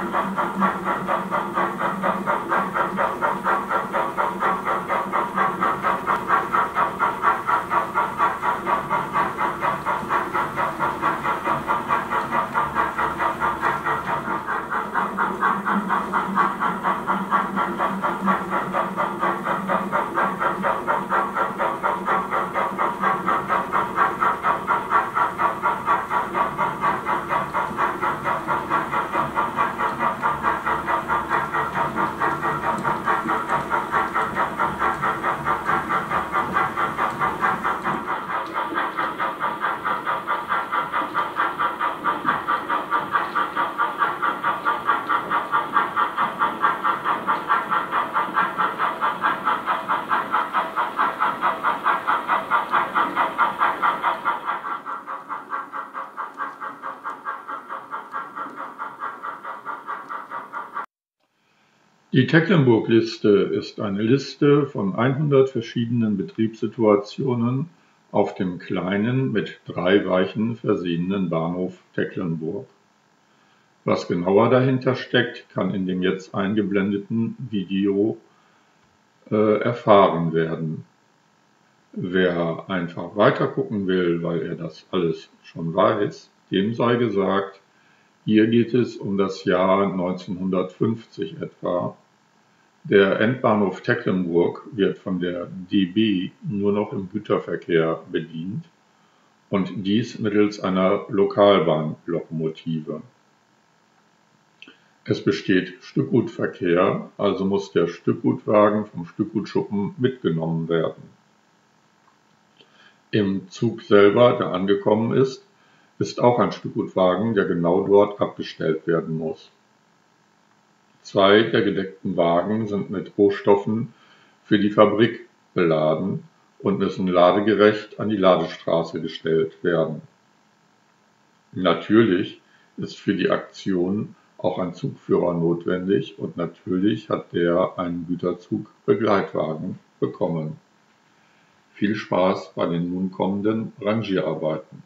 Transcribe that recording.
Thank you. Die Tecklenburg-Liste ist eine Liste von einhundert verschiedenen Betriebssituationen auf dem kleinen, mit drei Weichen versehenen Bahnhof Tecklenburg. Was genauer dahinter steckt, kann in dem jetzt eingeblendeten Video äh, erfahren werden. Wer einfach weitergucken will, weil er das alles schon weiß, dem sei gesagt, hier geht es um das Jahr 1950 etwa. Der Endbahnhof Tecklenburg wird von der DB nur noch im Güterverkehr bedient und dies mittels einer Lokalbahnlokomotive. Es besteht Stückgutverkehr, also muss der Stückgutwagen vom Stückgutschuppen mitgenommen werden. Im Zug selber, der angekommen ist, ist auch ein Stückgutwagen, der genau dort abgestellt werden muss. Zwei der gedeckten Wagen sind mit Rohstoffen für die Fabrik beladen und müssen ladegerecht an die Ladestraße gestellt werden. Natürlich ist für die Aktion auch ein Zugführer notwendig und natürlich hat der einen Güterzug-Begleitwagen bekommen. Viel Spaß bei den nun kommenden Rangierarbeiten.